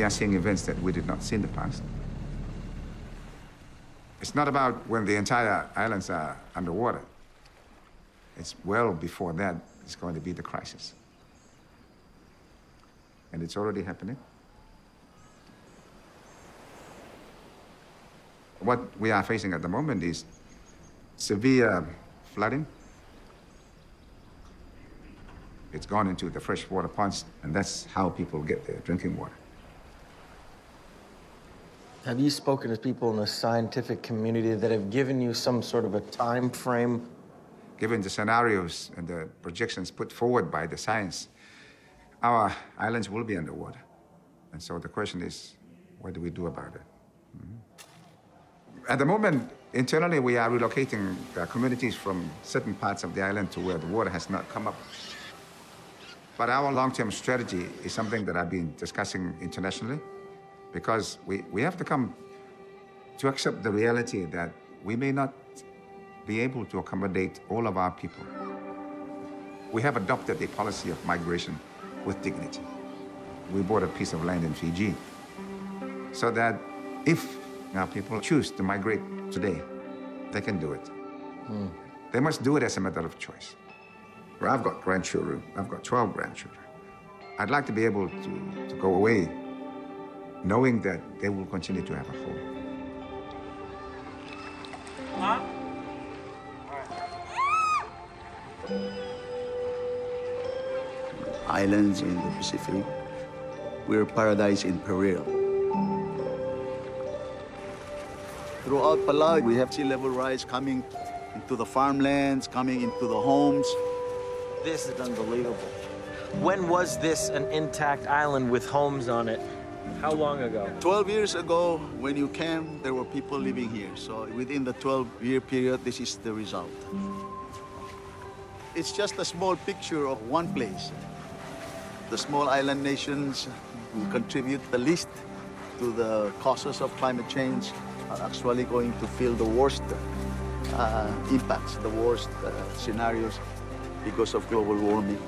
we are seeing events that we did not see in the past. It's not about when the entire islands are underwater. It's well before that is going to be the crisis. And it's already happening. What we are facing at the moment is severe flooding. It's gone into the freshwater ponds, and that's how people get their drinking water. Have you spoken to people in the scientific community that have given you some sort of a time frame? Given the scenarios and the projections put forward by the science, our islands will be underwater. And so the question is, what do we do about it? At the moment, internally, we are relocating uh, communities from certain parts of the island to where the water has not come up. But our long-term strategy is something that I've been discussing internationally because we, we have to come to accept the reality that we may not be able to accommodate all of our people. We have adopted a policy of migration with dignity. We bought a piece of land in Fiji so that if now, people choose to migrate today. They can do it. Hmm. They must do it as a matter of choice. Well, I've got grandchildren. I've got 12 grandchildren. I'd like to be able to, to go away knowing that they will continue to have a home. Huh? Islands in the Pacific, we're paradise in peril. Throughout Palau, we have sea level rise coming into the farmlands, coming into the homes. This is unbelievable. When was this an intact island with homes on it? How long ago? 12 years ago, when you came, there were people living here. So within the 12-year period, this is the result. It's just a small picture of one place. The small island nations who contribute the least to the causes of climate change are actually going to feel the worst uh, impacts, the worst uh, scenarios because of global warming.